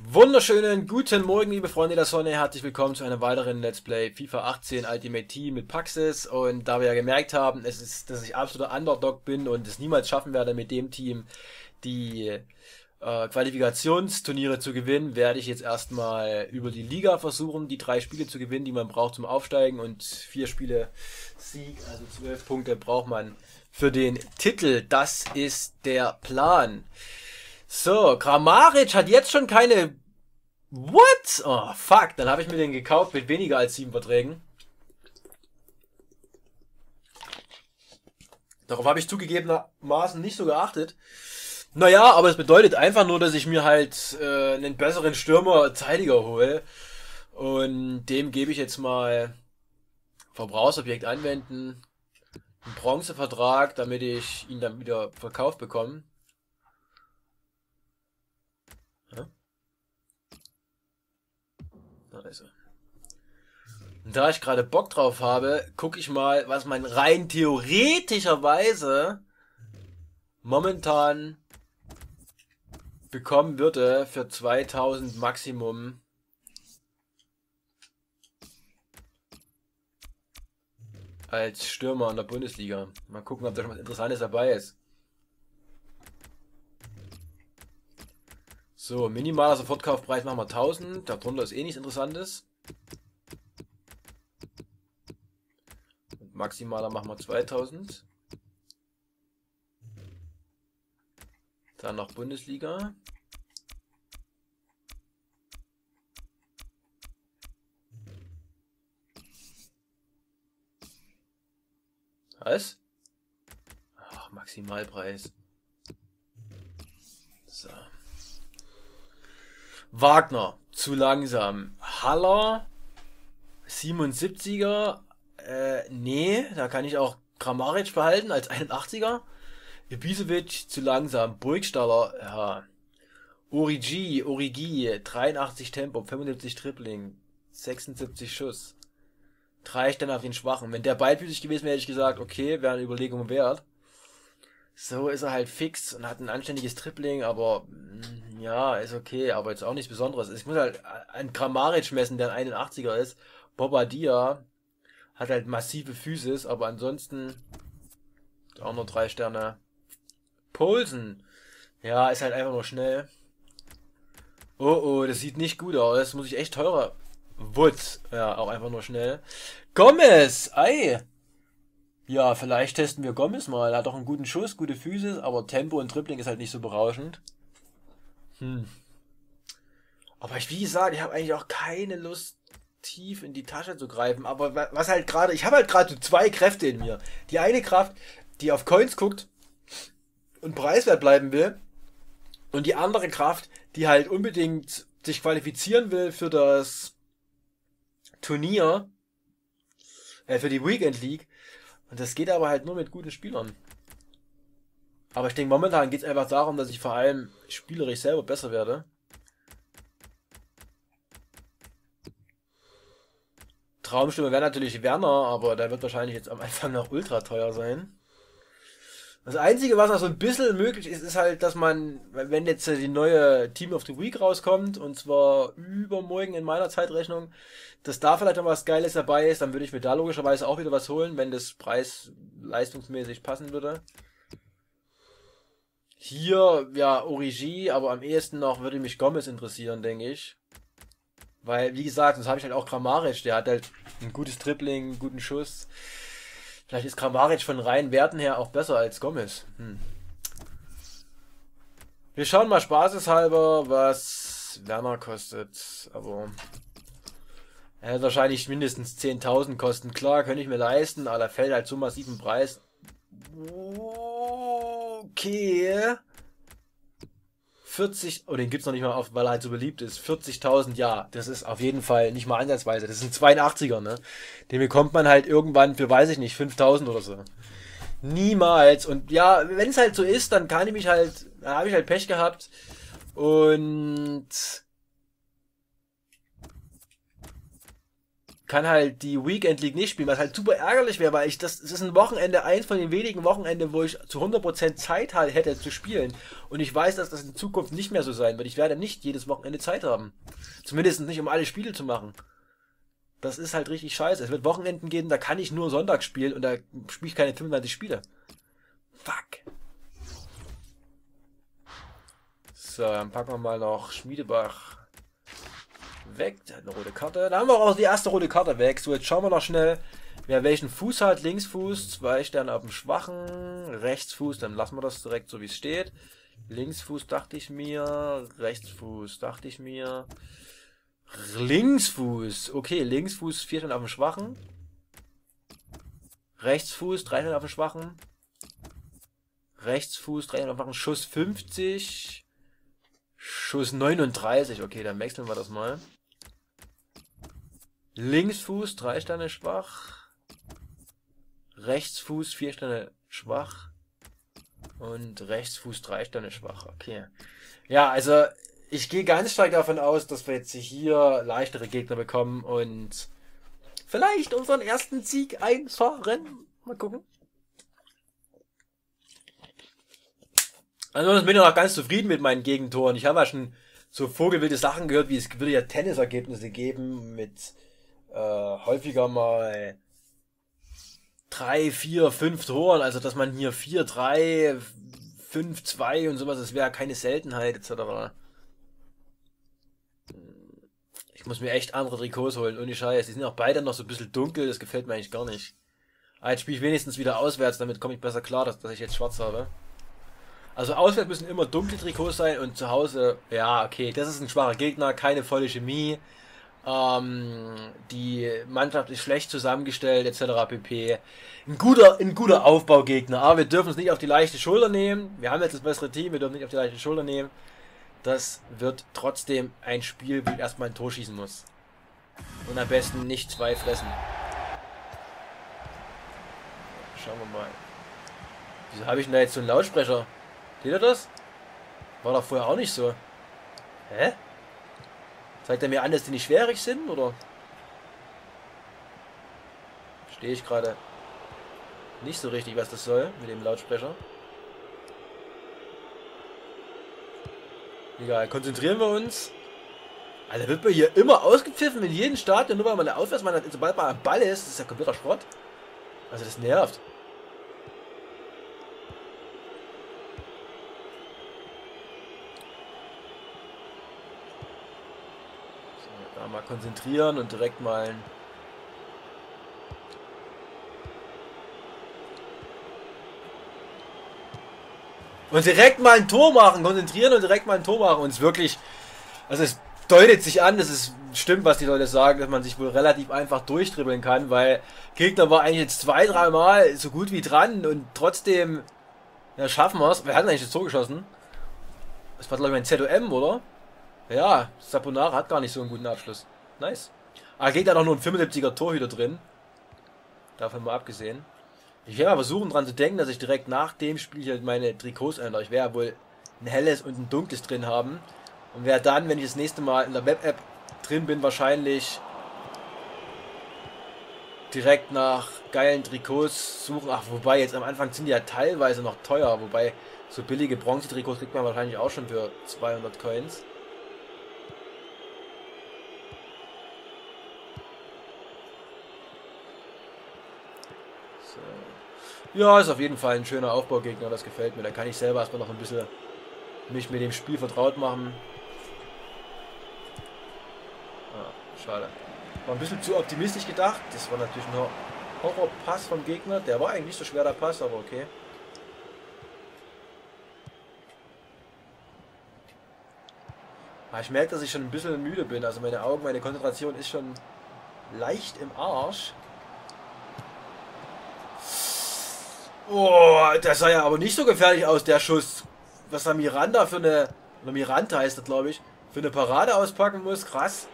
Wunderschönen guten Morgen, liebe Freunde der Sonne. Herzlich willkommen zu einem weiteren Let's Play FIFA 18 Ultimate Team mit Paxis. Und da wir ja gemerkt haben, es ist, dass ich absoluter Underdog bin und es niemals schaffen werde, mit dem Team die äh, Qualifikationsturniere zu gewinnen, werde ich jetzt erstmal über die Liga versuchen, die drei Spiele zu gewinnen, die man braucht zum Aufsteigen und vier Spiele Sieg, also zwölf Punkte braucht man für den Titel. Das ist der Plan. So, Kramaric hat jetzt schon keine... What? Oh, fuck. Dann habe ich mir den gekauft mit weniger als sieben Verträgen. Darauf habe ich zugegebenermaßen nicht so geachtet. Naja, aber es bedeutet einfach nur, dass ich mir halt äh, einen besseren Stürmer zeitiger hole. Und dem gebe ich jetzt mal Verbrauchsobjekt anwenden. Einen Bronzevertrag, damit ich ihn dann wieder verkauft bekomme. Also. Und da ich gerade Bock drauf habe, gucke ich mal, was man rein theoretischerweise momentan bekommen würde für 2000 Maximum. Als Stürmer in der Bundesliga. Mal gucken, ob da schon was Interessantes dabei ist. So, minimaler Sofortkaufpreis machen wir 1000. Darunter ist eh nichts Interessantes. Und maximaler machen wir 2000. Dann noch Bundesliga. Was? Ach, Maximalpreis. So. Wagner, zu langsam. Haller, 77er. Äh, nee, da kann ich auch Kramaric behalten als 81er. Ibisevic, zu langsam. Burgstaller, ja. Origi, Origi, 83 Tempo, 75 Tripling, 76 Schuss. Drei Sterne auf den Schwachen. Wenn der beidfüßig gewesen wäre, hätte ich gesagt, okay, wäre eine Überlegung wert. So ist er halt fix und hat ein anständiges Tripling, aber mm, ja, ist okay, aber jetzt auch nichts Besonderes. Ich muss halt ein Kramaric messen, der ein 81er ist. Bobadilla hat halt massive Physis, aber ansonsten auch nur drei Sterne. Polsen, ja, ist halt einfach nur schnell. Oh oh, das sieht nicht gut aus. Das muss ich echt teurer. Wutz, ja, auch einfach nur schnell. Gomez, ei. Ja, vielleicht testen wir Gomez mal. Er hat doch einen guten Schuss, gute Füße, aber Tempo und Tripling ist halt nicht so berauschend. Hm. Aber ich, wie gesagt, ich habe eigentlich auch keine Lust, tief in die Tasche zu greifen. Aber was halt gerade, ich habe halt gerade so zwei Kräfte in mir. Die eine Kraft, die auf Coins guckt und preiswert bleiben will. Und die andere Kraft, die halt unbedingt sich qualifizieren will für das Turnier, äh, für die Weekend League. Und das geht aber halt nur mit guten Spielern. Aber ich denke, momentan geht es einfach darum, dass ich vor allem spielerisch selber besser werde. Traumstimme wäre natürlich Werner, aber der wird wahrscheinlich jetzt am Anfang noch ultra teuer sein. Das Einzige, was noch so ein bisschen möglich ist, ist halt, dass man, wenn jetzt die neue Team of the Week rauskommt, und zwar übermorgen in meiner Zeitrechnung, dass da vielleicht noch was Geiles dabei ist, dann würde ich mir da logischerweise auch wieder was holen, wenn das Preis leistungsmäßig passen würde. Hier, ja, Origi, aber am ehesten noch würde mich Gomez interessieren, denke ich. Weil, wie gesagt, das habe ich halt auch Kramaric, der hat halt ein gutes Tripling, einen guten Schuss. Vielleicht ist Kramaric von reinen Werten her auch besser als Gomez. Hm. Wir schauen mal spaßeshalber, was Werner kostet. Aber er wird wahrscheinlich mindestens 10.000 kosten. Klar, könnte ich mir leisten, aber da fällt halt so massiven Preis. Okay. 40, oh, den gibt's noch nicht mal auf, weil er halt so beliebt ist. 40.000, ja, das ist auf jeden Fall nicht mal ansatzweise. Das sind 82er, ne? Den bekommt man halt irgendwann für, weiß ich nicht, 5.000 oder so. Niemals. Und ja, wenn es halt so ist, dann kann ich mich halt, dann habe ich halt Pech gehabt. Und kann halt die Weekend League nicht spielen, was halt super ärgerlich wäre, weil ich das, das ist ein Wochenende, eins von den wenigen Wochenende, wo ich zu 100% Zeit halt hätte zu spielen. Und ich weiß, dass das in Zukunft nicht mehr so sein wird. Ich werde nicht jedes Wochenende Zeit haben. Zumindest nicht, um alle Spiele zu machen. Das ist halt richtig scheiße. Es wird Wochenenden geben, da kann ich nur Sonntag spielen und da spiele ich keine 25 Spiele. Fuck. So, dann packen wir mal noch Schmiedebach weg. Der hat eine rote Karte. Da haben wir auch die erste rote Karte weg. So, jetzt schauen wir noch schnell, wer welchen Fuß hat. Linksfuß, zwei Sterne auf dem schwachen. Rechtsfuß, dann lassen wir das direkt so wie es steht. Linksfuß dachte ich mir. Rechtsfuß dachte ich mir. Linksfuß. Okay, Linksfuß, vier Sterne auf dem schwachen. Rechtsfuß, drei Sterne auf dem schwachen. Rechtsfuß, drei Sterne auf dem schwachen. Schuss 50. Schuss 39. Okay, dann wechseln wir das mal. Linksfuß, drei Sterne schwach. Rechtsfuß, vier Sterne schwach. Und Rechtsfuß, drei Sterne schwach. Okay. Ja, also ich gehe ganz stark davon aus, dass wir jetzt hier leichtere Gegner bekommen und vielleicht unseren ersten Sieg einfahren. Mal gucken. Also ich bin ja noch ganz zufrieden mit meinen Gegentoren. Ich habe ja schon so vogelwilde Sachen gehört, wie es würde ja Tennisergebnisse geben mit äh, häufiger mal drei, vier, fünf Toren. Also dass man hier vier, drei, fünf, zwei und sowas, das wäre keine Seltenheit etc. Ich muss mir echt andere Trikots holen, ohne Scheiß. Die sind auch beide noch so ein bisschen dunkel, das gefällt mir eigentlich gar nicht. Aber jetzt spiele ich wenigstens wieder auswärts, damit komme ich besser klar, dass, dass ich jetzt schwarz habe. Also auswärts müssen immer dunkle Trikots sein und zu Hause, ja, okay, das ist ein schwacher Gegner, keine volle Chemie. Ähm, die Mannschaft ist schlecht zusammengestellt, etc. pp. Ein guter, ein guter Aufbaugegner, aber wir dürfen es nicht auf die leichte Schulter nehmen. Wir haben jetzt das bessere Team, wir dürfen nicht auf die leichte Schulter nehmen. Das wird trotzdem ein Spiel, wo ich erstmal ein Tor schießen muss. Und am besten nicht zwei fressen. Schauen wir mal. Wieso habe ich denn da jetzt so einen Lautsprecher? Seht ihr das? War doch vorher auch nicht so. Hä? Zeigt er mir an, dass die nicht schwierig sind, oder? Stehe ich gerade nicht so richtig, was das soll mit dem Lautsprecher. Egal, konzentrieren wir uns. Alter, wird man hier immer ausgepfiffen in jedem Stadion, nur weil man eine Auswärtsmann hat, sobald man am Ball ist, das ist ja kompletter Schrott. Also das nervt. mal konzentrieren und direkt mal ein Und direkt mal ein Tor machen, konzentrieren und direkt mal ein Tor machen. Und es wirklich, also es deutet sich an, es stimmt, was die Leute sagen, dass man sich wohl relativ einfach durchdribbeln kann, weil Gegner war eigentlich jetzt zwei, dreimal so gut wie dran und trotzdem ja, schaffen wir es. Wir hatten eigentlich das Tor geschossen. Das war glaube ich ein ZOM, oder? Ja, Saponara hat gar nicht so einen guten Abschluss. Nice. Aber geht da noch nur ein 75er Torhüter drin. Davon mal abgesehen. Ich werde mal versuchen dran zu denken, dass ich direkt nach dem Spiel hier meine Trikots ändere. Ich werde wohl ein helles und ein dunkles drin haben. Und werde dann, wenn ich das nächste Mal in der Web-App drin bin, wahrscheinlich direkt nach geilen Trikots suchen. Ach, wobei jetzt am Anfang sind die ja teilweise noch teuer. Wobei so billige Bronze-Trikots kriegt man wahrscheinlich auch schon für 200 Coins. Ja, ist auf jeden Fall ein schöner Aufbaugegner, das gefällt mir. Da kann ich selber erstmal noch ein bisschen mich mit dem Spiel vertraut machen. Ah, schade. War ein bisschen zu optimistisch gedacht. Das war natürlich ein Horrorpass vom Gegner. Der war eigentlich nicht so schwer, der Pass, aber okay. Ah, ich merke, dass ich schon ein bisschen müde bin. Also meine Augen, meine Konzentration ist schon leicht im Arsch. Oh, das sah ja aber nicht so gefährlich aus, der Schuss. Was da Miranda für eine, oder Miranda heißt das, glaube ich, für eine Parade auspacken muss. Krass.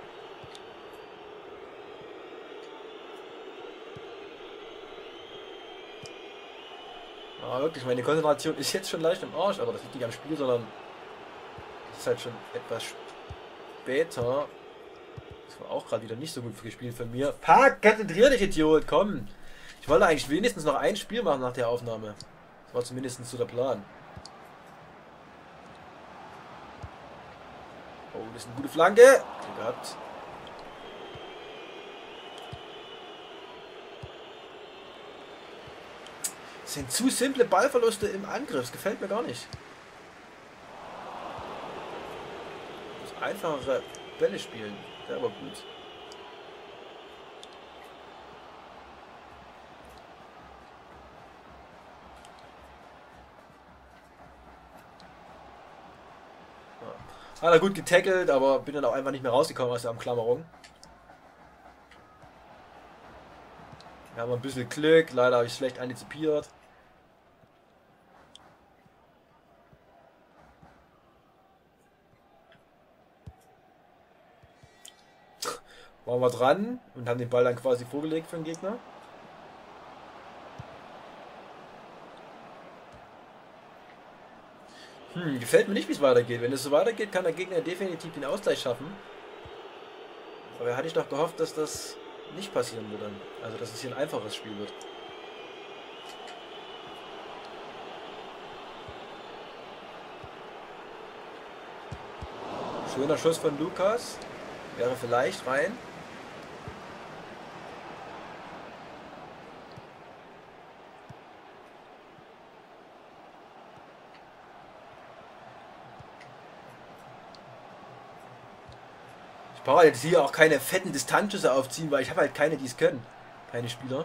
Aber wirklich, meine Konzentration ist jetzt schon leicht im Arsch, aber das liegt nicht am Spiel, sondern das ist halt schon etwas später. Das war auch gerade wieder nicht so gut gespielt von mir. Pack, konzentrier dich, Idiot, komm. Ich wollte eigentlich wenigstens noch ein Spiel machen nach der Aufnahme. Das war zumindest so der Plan. Oh, das ist eine gute Flanke. Glück gehabt. Das sind zu simple Ballverluste im Angriff. Das gefällt mir gar nicht. Das einfachere Bälle spielen. Der war gut. Hat er gut getackelt, aber bin dann auch einfach nicht mehr rausgekommen aus der Umklammerung. Wir haben ein bisschen Glück, leider habe ich schlecht antizipiert. Waren wir dran und haben den Ball dann quasi vorgelegt für den Gegner. Hm, gefällt mir nicht, wie es weitergeht. Wenn es so weitergeht, kann der Gegner definitiv den Ausgleich schaffen. Aber hatte ich doch gehofft, dass das nicht passieren dann. Also, dass es hier ein einfaches Spiel wird. Schöner Schuss von Lukas. Wäre vielleicht rein. Ich brauche jetzt hier auch keine fetten Distanzschüsse aufziehen, weil ich habe halt keine, die es können. Keine Spieler.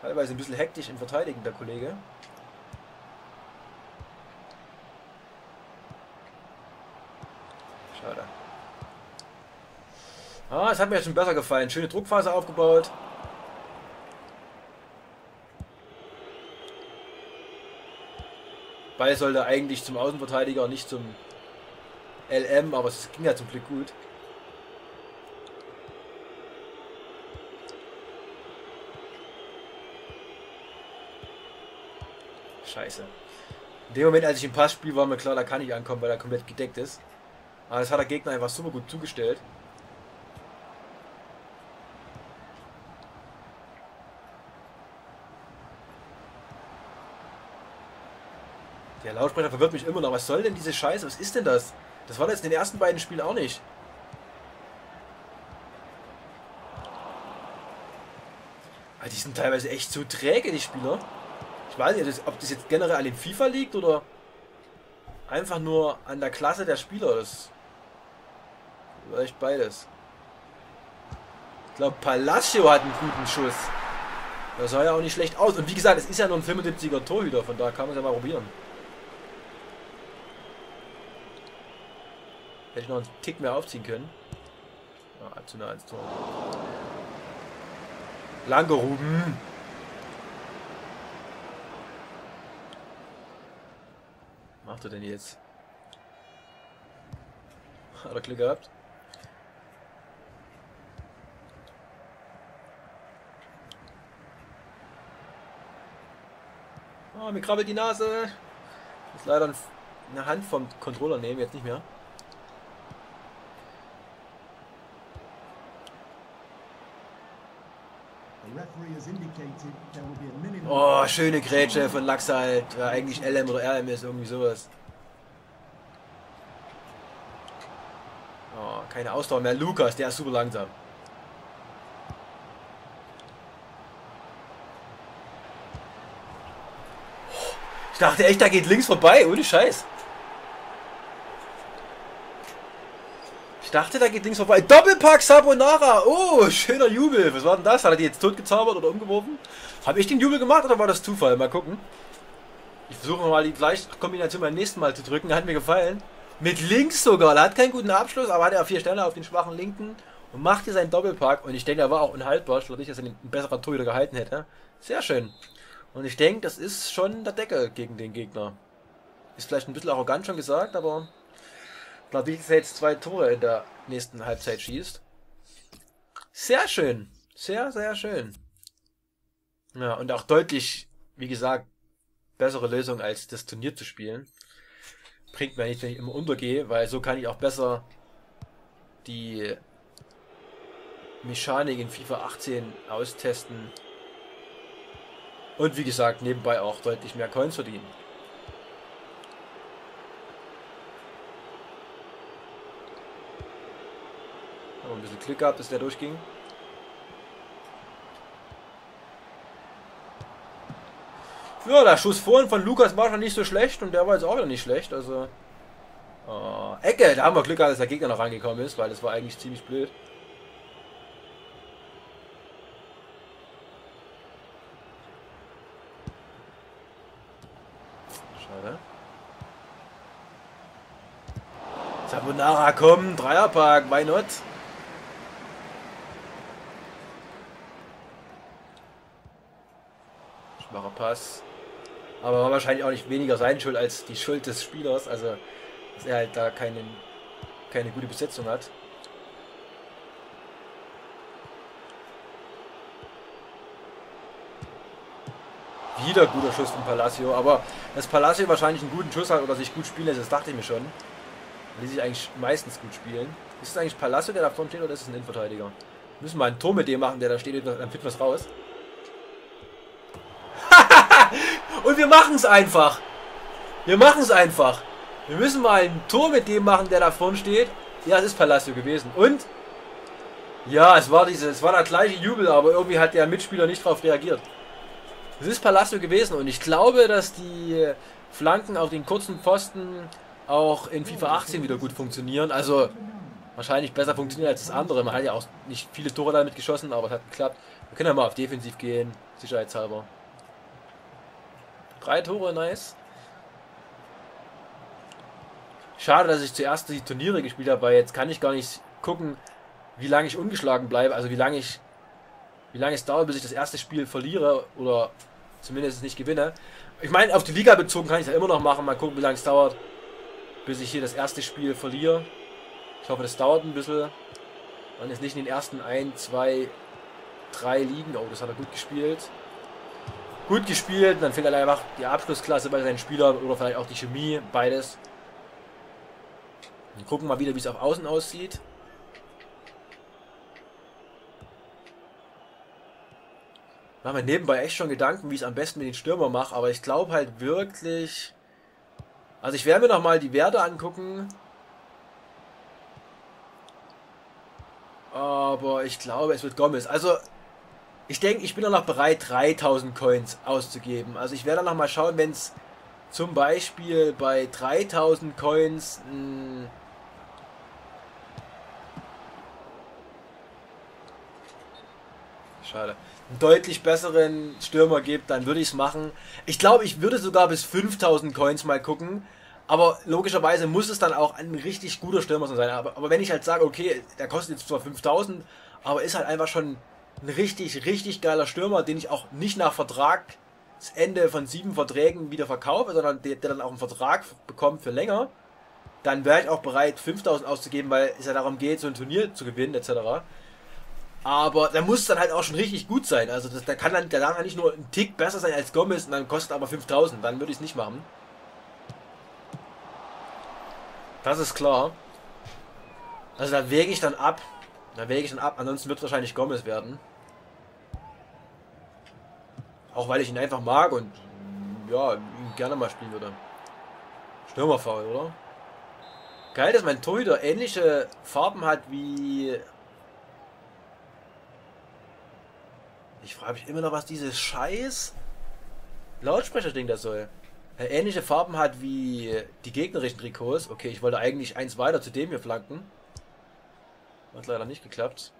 Teilweise ein bisschen hektisch im Verteidigen, der Kollege. Schade. Ah, es hat mir schon besser gefallen. Schöne Druckphase aufgebaut. Ball sollte eigentlich zum Außenverteidiger, nicht zum LM, aber es ging ja zum Glück gut. Scheiße. In dem Moment, als ich im Pass spiele, war mir klar, da kann ich ankommen, weil er komplett gedeckt ist. Aber das hat der Gegner einfach super gut zugestellt. Der Lautsprecher verwirrt mich immer noch. Was soll denn diese Scheiße? Was ist denn das? Das war jetzt in den ersten beiden Spielen auch nicht. Aber die sind teilweise echt so träge, die Spieler. Ich weiß nicht, ob das jetzt generell an dem FIFA liegt oder einfach nur an der Klasse der Spieler. Das vielleicht beides. Ich glaube, Palacio hat einen guten Schuss. Das sah ja auch nicht schlecht aus. Und wie gesagt, es ist ja nur ein 75er Torhüter, von da kann man es ja mal probieren. Hätte ich noch einen Tick mehr aufziehen können. Ah, zu nah ins Tor. Lange. Was macht er denn jetzt? Hat er Glück gehabt? Oh, mir krabbelt die Nase. Ich muss leider eine Hand vom Controller nehmen, jetzt nicht mehr. Oh, schöne Grätsche von Laxalt. Ja, eigentlich LM oder RM ist irgendwie sowas. Oh, keine Ausdauer mehr. Lukas, der ist super langsam. Ich dachte echt, da geht links vorbei. Ohne Scheiß. Dachte, da geht links vorbei. Doppelpack Sabonara. Oh, schöner Jubel. Was war denn das? Hat er die jetzt totgezaubert oder umgeworfen? Habe ich den Jubel gemacht oder war das Zufall? Mal gucken. Ich versuche mal die gleiche Kombination beim nächsten Mal zu drücken. Hat mir gefallen. Mit links sogar. Er hat keinen guten Abschluss, aber hat er vier Sterne auf den schwachen linken und macht hier seinen Doppelpack. Und ich denke, er war auch unhaltbar. Ich glaube nicht, dass er einen besseren Tor wieder gehalten hätte. Sehr schön. Und ich denke, das ist schon der Deckel gegen den Gegner. Ist vielleicht ein bisschen arrogant schon gesagt, aber ich, jetzt zwei Tore in der nächsten Halbzeit schießt. Sehr schön. Sehr, sehr schön. Ja, und auch deutlich, wie gesagt, bessere Lösung als das Turnier zu spielen. bringt mir nicht, wenn ich immer untergehe, weil so kann ich auch besser die Mechanik in FIFA 18 austesten. Und wie gesagt, nebenbei auch deutlich mehr Coins verdienen. Ein bisschen Glück gehabt, dass der durchging. Ja, der Schuss vorhin von Lukas war schon nicht so schlecht und der war jetzt auch wieder nicht schlecht. Also. Oh, Ecke, da haben wir Glück gehabt, dass der Gegner noch rangekommen ist, weil das war eigentlich ziemlich blöd. Schade. Sabonara, komm, Dreierpark, why not? Schwacher Pass. Aber war wahrscheinlich auch nicht weniger sein Schuld als die Schuld des Spielers. Also, dass er halt da keinen, keine gute Besetzung hat. Wieder guter Schuss von Palacio, aber dass Palacio wahrscheinlich einen guten Schuss hat oder sich gut spielen lässt, das dachte ich mir schon. Die sich eigentlich meistens gut spielen. Ist es eigentlich Palacio, der da vorne steht, oder ist es ein Innenverteidiger? Müssen wir einen Tor mit dem machen, der da steht, dann wir es raus. Und wir machen es einfach. Wir machen es einfach. Wir müssen mal ein Tor mit dem machen, der da vorne steht. Ja, es ist Palacio gewesen. Und? Ja, es war diese, es war der gleiche Jubel, aber irgendwie hat der Mitspieler nicht darauf reagiert. Es ist Palacio gewesen und ich glaube, dass die Flanken auf den kurzen Pfosten auch in FIFA 18 wieder gut funktionieren. Also wahrscheinlich besser funktionieren als das andere. Man hat ja auch nicht viele Tore damit geschossen, aber es hat geklappt. Wir können ja mal auf Defensiv gehen, sicherheitshalber. Drei Tore, nice. Schade, dass ich zuerst die Turniere gespielt habe, weil jetzt kann ich gar nicht gucken, wie lange ich ungeschlagen bleibe. Also wie lange ich, wie lange es dauert, bis ich das erste Spiel verliere oder zumindest nicht gewinne. Ich meine, auf die Liga bezogen kann ich es ja immer noch machen. Mal gucken, wie lange es dauert, bis ich hier das erste Spiel verliere. Ich hoffe, das dauert ein bisschen. Man ist nicht in den ersten 1, 2, 3 Ligen. Oh, das hat er gut gespielt gut gespielt. Dann fehlt halt einfach die Abschlussklasse bei seinen Spielern oder vielleicht auch die Chemie, beides. Wir gucken mal wieder, wie es auf Außen aussieht. Ich mache mir nebenbei echt schon Gedanken, wie ich es am besten mit den Stürmern mache, aber ich glaube halt wirklich... Also ich werde mir nochmal die Werte angucken. Aber ich glaube, es wird Gomez. Also ich denke, ich bin dann noch bereit, 3000 Coins auszugeben. Also ich werde dann noch mal schauen, wenn es zum Beispiel bei 3000 Coins hm, Schade. Einen deutlich besseren Stürmer gibt, dann würde ich es machen. Ich glaube, ich würde sogar bis 5000 Coins mal gucken. Aber logischerweise muss es dann auch ein richtig guter Stürmer sein. Aber, aber wenn ich halt sage, okay, der kostet jetzt zwar 5000, aber ist halt einfach schon ein richtig, richtig geiler Stürmer, den ich auch nicht nach Vertragsende von sieben Verträgen wieder verkaufe, sondern der, der dann auch einen Vertrag bekommt für länger, dann wäre ich auch bereit, 5000 auszugeben, weil es ja darum geht, so ein Turnier zu gewinnen, etc. Aber der muss dann halt auch schon richtig gut sein. Also das, der kann dann, der darf nicht nur ein Tick besser sein als Gomez und dann kostet aber 5000. Dann würde ich es nicht machen. Das ist klar. Also da wäge ich dann ab. Da wäge ich dann ab. Ansonsten wird es wahrscheinlich Gomez werden. Auch weil ich ihn einfach mag und ja, ihn gerne mal spielen würde. Stürmerfaul, oder? Geil, dass mein Torhüter ähnliche Farben hat wie... Ich frage mich immer noch, was dieses scheiß Lautsprecher-Ding da soll. Er ähnliche Farben hat wie die gegnerischen Trikots. Okay, ich wollte eigentlich eins weiter zu dem hier flanken. Hat leider nicht geklappt.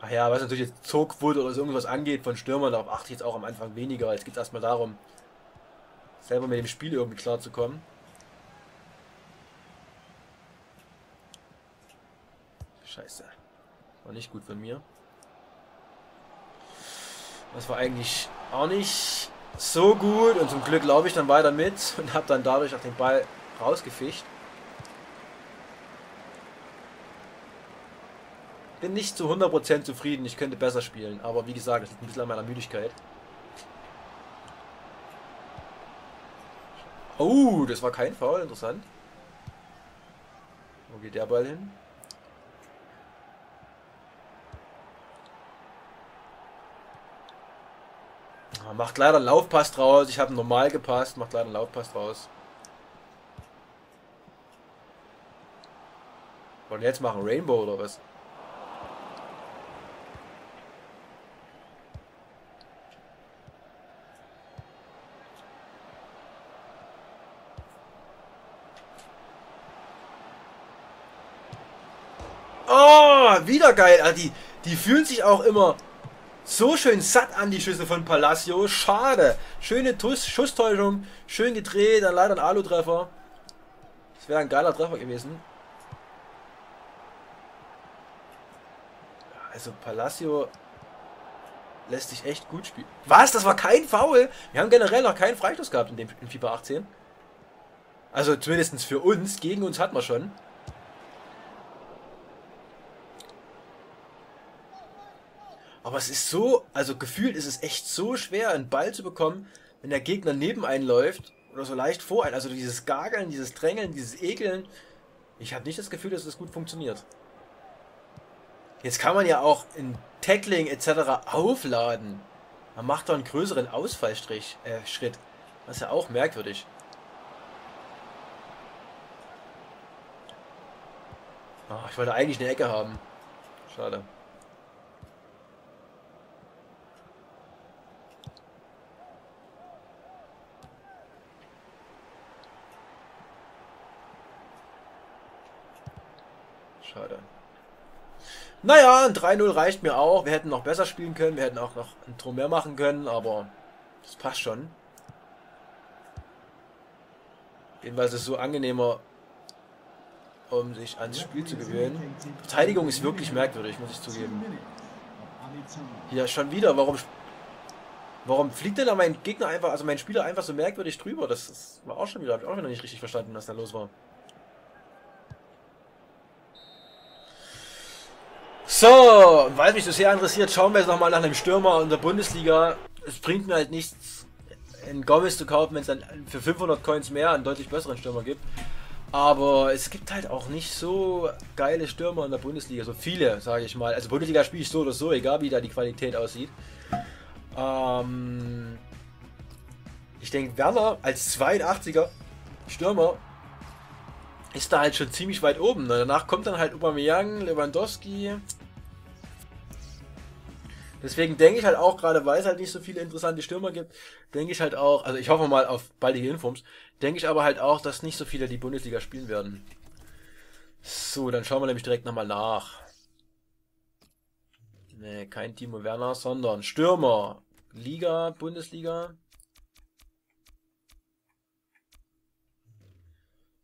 Ach ja, was natürlich jetzt Zugquote oder so irgendwas angeht von Stürmern, darauf achte ich jetzt auch am Anfang weniger. Jetzt geht es erstmal darum, selber mit dem Spiel irgendwie klar zu kommen. Scheiße. War nicht gut von mir. Das war eigentlich auch nicht so gut und zum Glück laufe ich dann weiter mit und habe dann dadurch auch den Ball rausgefischt. Bin nicht zu 100% zufrieden, ich könnte besser spielen, aber wie gesagt, das liegt ein bisschen an meiner Müdigkeit. Oh, das war kein Foul, interessant. Wo geht der Ball hin? Macht leider einen Laufpass draus. Ich habe normal gepasst. Macht leider einen Laufpass draus. Wollen jetzt machen Rainbow oder was? Oh, wieder geil. Also die, die fühlen sich auch immer so schön satt an, die Schüsse von Palacio. Schade. Schöne Tuss, Schusstäuschung. Schön gedreht. Dann leider ein Alu-Treffer. Das wäre ein geiler Treffer gewesen. Also Palacio lässt sich echt gut spielen. Was? Das war kein Foul? Wir haben generell noch keinen Freistoß gehabt in, dem, in FIFA 18. Also zumindest für uns. Gegen uns hat man schon. Aber es ist so, also gefühlt ist es echt so schwer, einen Ball zu bekommen, wenn der Gegner neben einen läuft oder so leicht vor einen. Also dieses Gageln, dieses Drängeln, dieses Ekeln. Ich habe nicht das Gefühl, dass das gut funktioniert. Jetzt kann man ja auch in Tackling etc. aufladen. Man macht da einen größeren Ausfallstrich, äh, Schritt. Das ist ja auch merkwürdig. Ach, ich wollte eigentlich eine Ecke haben. Schade. Schade. Naja, ein 3-0 reicht mir auch. Wir hätten noch besser spielen können. Wir hätten auch noch ein Tor mehr machen können, aber das passt schon. Jedenfalls ist es so angenehmer, um sich ans Spiel zu gewöhnen. Verteidigung ist wirklich merkwürdig, muss ich zugeben. Hier schon wieder, warum warum fliegt denn da mein Gegner einfach, also mein Spieler einfach so merkwürdig drüber? Das, das war auch schon wieder, habe ich auch wieder nicht richtig verstanden, was da los war. So, weil mich das sehr interessiert, schauen wir jetzt nochmal nach einem Stürmer in der Bundesliga. Es bringt mir halt nichts, einen Gomez zu kaufen, wenn es dann für 500 Coins mehr einen deutlich besseren Stürmer gibt. Aber es gibt halt auch nicht so geile Stürmer in der Bundesliga, so viele, sage ich mal. Also Bundesliga spiele ich so oder so, egal wie da die Qualität aussieht. Ähm ich denke, Werner als 82er Stürmer ist da halt schon ziemlich weit oben. Danach kommt dann halt Aubameyang, Lewandowski, Deswegen denke ich halt auch, gerade weil es halt nicht so viele interessante Stürmer gibt, denke ich halt auch, also ich hoffe mal auf baldige Infos, denke ich aber halt auch, dass nicht so viele die Bundesliga spielen werden. So, dann schauen wir nämlich direkt nochmal nach. Ne, kein Timo Werner, sondern Stürmer. Liga, Bundesliga.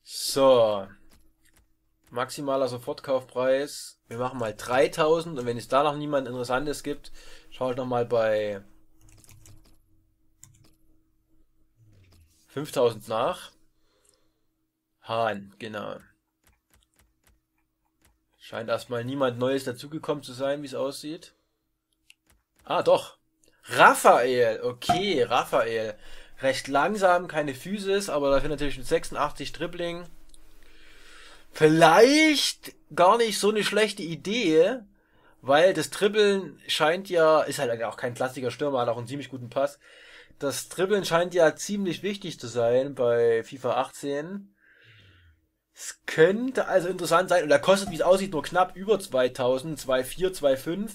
So. Maximaler Sofortkaufpreis. Wir machen mal 3000 und wenn es da noch niemand Interessantes gibt, schaue ich nochmal bei 5000 nach. Hahn, genau. Scheint erstmal niemand Neues dazugekommen zu sein, wie es aussieht. Ah, doch. Raphael. Okay, Raphael. Recht langsam, keine Physis, aber dafür natürlich mit 86 Dribbling. Vielleicht gar nicht so eine schlechte Idee, weil das Dribbeln scheint ja, ist halt auch kein klassischer Stürmer, hat auch einen ziemlich guten Pass. Das Dribbeln scheint ja ziemlich wichtig zu sein bei FIFA 18. Es könnte also interessant sein, und er kostet, wie es aussieht, nur knapp über 2000, 2,4, 2,5.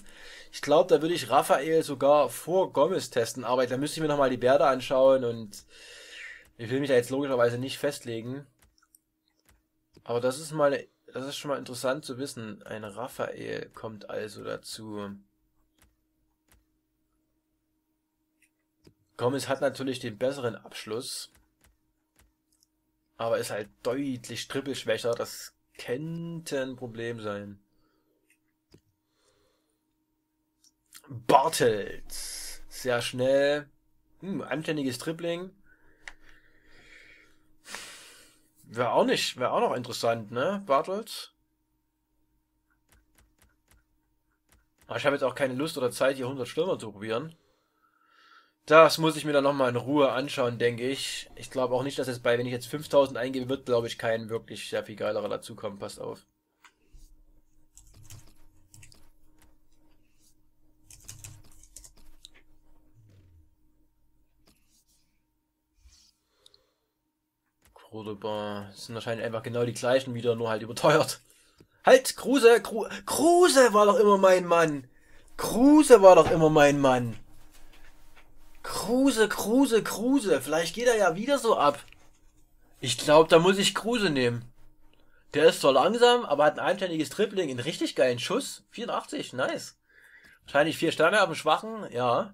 Ich glaube, da würde ich Raphael sogar vor Gomez testen, aber da müsste ich mir nochmal die Bärde anschauen und ich will mich da jetzt logischerweise nicht festlegen. Aber das ist mal, das ist schon mal interessant zu wissen. Ein Raphael kommt also dazu. Gomez hat natürlich den besseren Abschluss. Aber ist halt deutlich trippelschwächer. Das könnte ein Problem sein. Bartels. Sehr schnell. Hm, anständiges Tripling. Wäre auch nicht, wäre auch noch interessant, ne, Bartels? Aber ich habe jetzt auch keine Lust oder Zeit, hier 100 Stürmer zu probieren. Das muss ich mir dann nochmal in Ruhe anschauen, denke ich. Ich glaube auch nicht, dass es bei, wenn ich jetzt 5000 eingebe, wird, glaube ich, kein wirklich sehr viel geilerer dazukommen. Passt auf. Das sind wahrscheinlich einfach genau die gleichen wieder, nur halt überteuert. Halt, Kruse, Kru Kruse war doch immer mein Mann. Kruse war doch immer mein Mann. Kruse, Kruse, Kruse. Vielleicht geht er ja wieder so ab. Ich glaube, da muss ich Kruse nehmen. Der ist zwar langsam, aber hat ein einständiges Tripling, einen richtig geilen Schuss. 84, nice. Wahrscheinlich vier Sterne auf dem Schwachen, ja.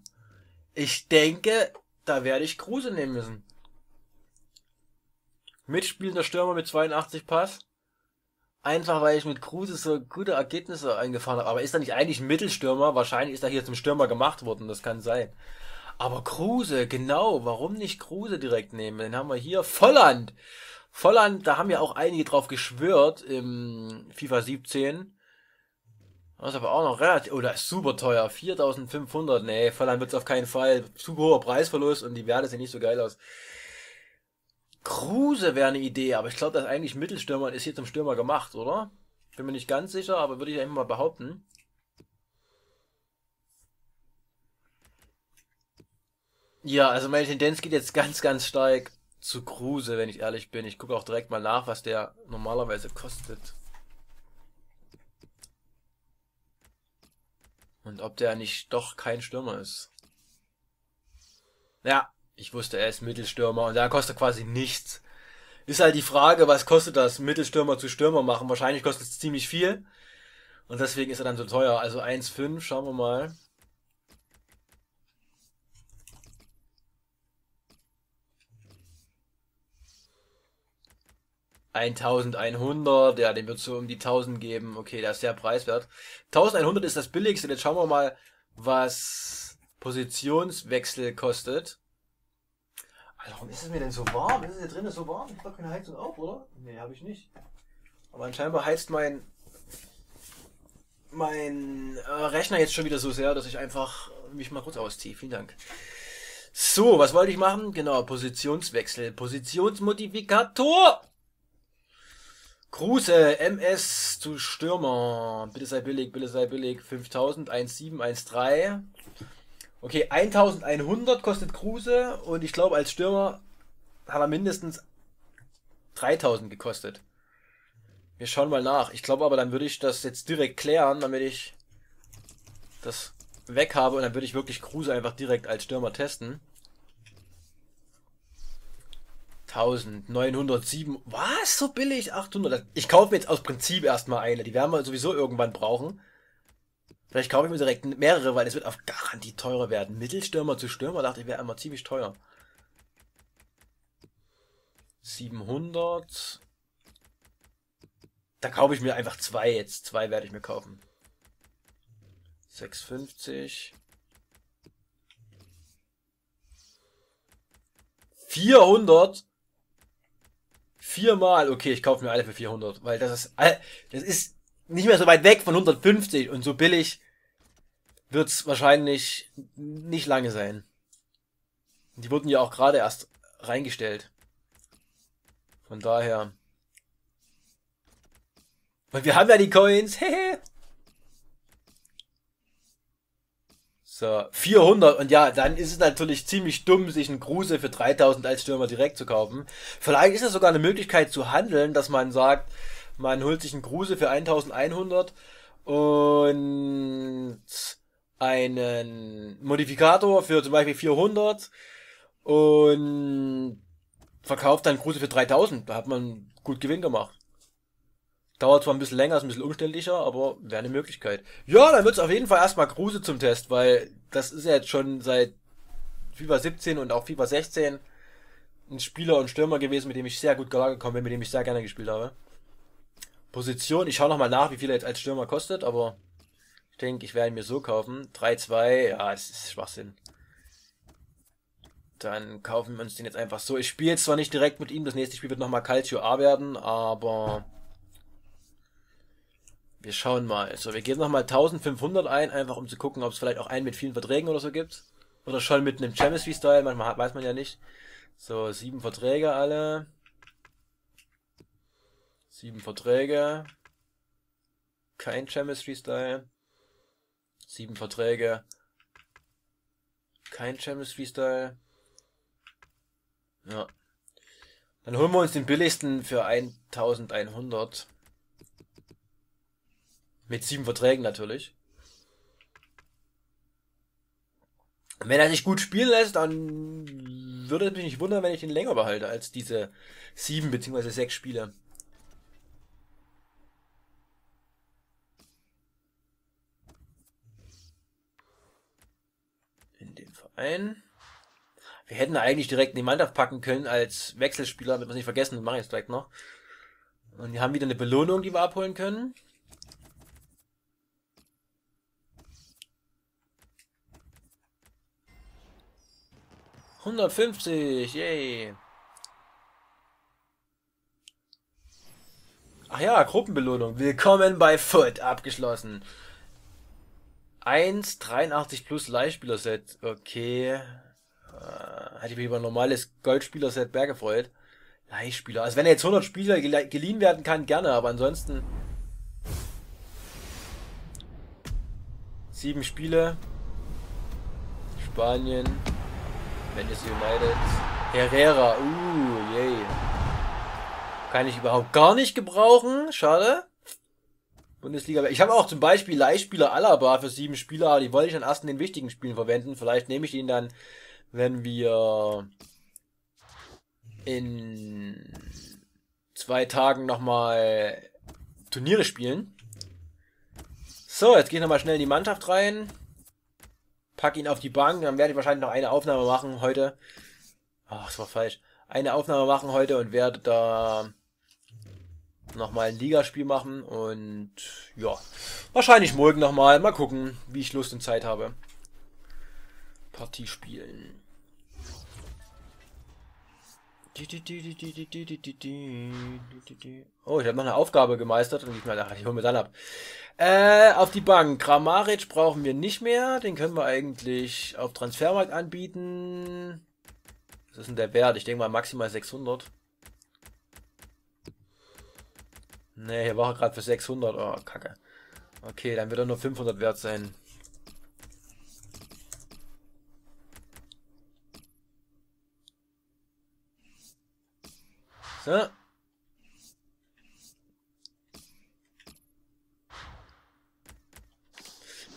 Ich denke, da werde ich Kruse nehmen müssen. Mitspielender Stürmer mit 82 Pass. Einfach weil ich mit Kruse so gute Ergebnisse eingefahren habe. Aber ist er nicht eigentlich ein Mittelstürmer? Wahrscheinlich ist er hier zum Stürmer gemacht worden, das kann sein. Aber Kruse, genau, warum nicht Kruse direkt nehmen? Den haben wir hier. Volland! Volland, da haben ja auch einige drauf geschwört im FIFA 17. Das ist aber auch noch relativ, oder oh, ist super teuer. 4500, nee, Volland wird's auf keinen Fall. Zu hoher Preisverlust und die Werte sehen nicht so geil aus. Kruse wäre eine Idee, aber ich glaube, das ist eigentlich Mittelstürmer ist hier zum Stürmer gemacht, oder? Bin mir nicht ganz sicher, aber würde ich einfach mal behaupten. Ja, also meine Tendenz geht jetzt ganz, ganz stark zu Kruse, wenn ich ehrlich bin. Ich gucke auch direkt mal nach, was der normalerweise kostet. Und ob der nicht doch kein Stürmer ist. Ja, ich wusste, er ist Mittelstürmer und der kostet quasi nichts. Ist halt die Frage, was kostet das, Mittelstürmer zu Stürmer machen? Wahrscheinlich kostet es ziemlich viel. Und deswegen ist er dann so teuer. Also 1,5, schauen wir mal. 1100, ja, den wird so um die 1000 geben. Okay, der ist sehr preiswert. 1100 ist das billigste. Jetzt schauen wir mal, was Positionswechsel kostet. Warum ist es mir denn so warm? Ist es hier drinnen so warm? Ich habe keine Heizung auf, oder? Nee, habe ich nicht. Aber anscheinend heizt mein mein äh, Rechner jetzt schon wieder so sehr, dass ich einfach mich mal kurz ausziehe. Vielen Dank. So, was wollte ich machen? Genau, Positionswechsel. Positionsmodifikator. Kruse, MS zu Stürmer. Bitte sei billig, bitte sei billig. 5000, 17, 13. Okay, 1100 kostet Kruse und ich glaube als Stürmer hat er mindestens 3000 gekostet. Wir schauen mal nach. Ich glaube aber, dann würde ich das jetzt direkt klären, damit ich das weg habe und dann würde ich wirklich Kruse einfach direkt als Stürmer testen. 1907. Was? So billig? 800. Ich kaufe mir jetzt aus Prinzip erstmal eine. Die werden wir sowieso irgendwann brauchen. Vielleicht kaufe ich mir direkt mehrere, weil es wird auf Garantie teurer werden. Mittelstürmer zu Stürmer dachte ich wäre immer ziemlich teuer. 700. Da kaufe ich mir einfach zwei jetzt. Zwei werde ich mir kaufen. 650. 400. Viermal, okay, ich kaufe mir alle für 400, weil das ist, das ist nicht mehr so weit weg von 150 und so billig wird's wahrscheinlich nicht lange sein. Die wurden ja auch gerade erst reingestellt. Von daher. Und wir haben ja die Coins, hehe. So, 400 und ja, dann ist es natürlich ziemlich dumm, sich einen Kruse für 3000 als Stürmer direkt zu kaufen. Vielleicht ist es sogar eine Möglichkeit zu handeln, dass man sagt, man holt sich einen Kruse für 1100 und einen Modifikator für zum Beispiel 400 und verkauft dann Kruse für 3000. Da hat man gut Gewinn gemacht. Dauert zwar ein bisschen länger, ist ein bisschen umständlicher, aber wäre eine Möglichkeit. Ja, dann wird es auf jeden Fall erstmal Kruse zum Test, weil das ist ja jetzt schon seit FIFA 17 und auch FIFA 16 ein Spieler und Stürmer gewesen, mit dem ich sehr gut gekommen bin, mit dem ich sehr gerne gespielt habe. Position, ich schaue nochmal nach, wie viel er jetzt als Stürmer kostet, aber ich denke, ich werde mir so kaufen. 3-2, ja, das ist Schwachsinn. Dann kaufen wir uns den jetzt einfach so. Ich spiele zwar nicht direkt mit ihm, das nächste Spiel wird nochmal Calcio A werden, aber wir schauen mal. So, wir geben nochmal 1500 ein, einfach um zu gucken, ob es vielleicht auch einen mit vielen Verträgen oder so gibt. Oder schon mit einem Chemistry-Style, manchmal weiß man ja nicht. So, sieben Verträge alle. Sieben Verträge. Kein Chemistry-Style. Sieben Verträge. Kein Chemistry-Style. Ja. Dann holen wir uns den billigsten für 1100. Mit sieben Verträgen natürlich. Wenn er sich gut spielen lässt, dann würde es mich nicht wundern, wenn ich ihn länger behalte als diese sieben bzw. sechs Spiele. In den Verein. Wir hätten eigentlich direkt die Mannschaft packen können als Wechselspieler, damit wir nicht vergessen, das mache ich jetzt direkt noch. Und wir haben wieder eine Belohnung, die wir abholen können. 150, yay. Ach ja, Gruppenbelohnung. Willkommen bei Foot, abgeschlossen. 1, 83 plus Leihspielerset. Okay. Äh, hätte ich mich über ein normales Goldspielerset mehr gefreut. Leihspieler. Also wenn er jetzt 100 Spieler geliehen werden kann, gerne, aber ansonsten... Sieben Spiele. Spanien. Manchester United. Herrera, uh, yay. Kann ich überhaupt gar nicht gebrauchen. Schade. Bundesliga. Ich habe auch zum Beispiel Leihspieler Alaba für sieben Spieler, die wollte ich dann erst in den wichtigen Spielen verwenden. Vielleicht nehme ich ihn dann, wenn wir in zwei Tagen nochmal Turniere spielen. So, jetzt gehe ich nochmal schnell in die Mannschaft rein pack ihn auf die Bank, dann werde ich wahrscheinlich noch eine Aufnahme machen heute. Ach, das war falsch. Eine Aufnahme machen heute und werde da nochmal ein Ligaspiel machen und ja, wahrscheinlich morgen nochmal. Mal gucken, wie ich Lust und Zeit habe. Partie spielen. Oh, ich habe noch eine Aufgabe gemeistert und ich meine, ich hole mir dann ab. Äh, auf die Bank. Kramaric brauchen wir nicht mehr. Den können wir eigentlich auf Transfermarkt anbieten. Was ist denn der Wert? Ich denke mal maximal 600. Ne, hier war er gerade für 600. Oh, kacke. Okay, dann wird er nur 500 wert sein. So.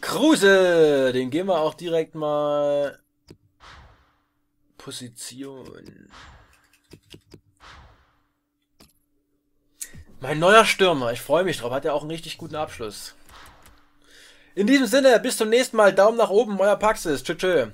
Kruse, den gehen wir auch direkt mal Position. Mein neuer Stürmer, ich freue mich drauf, hat ja auch einen richtig guten Abschluss. In diesem Sinne, bis zum nächsten Mal, Daumen nach oben, euer Paxis, tschüss. tschüss.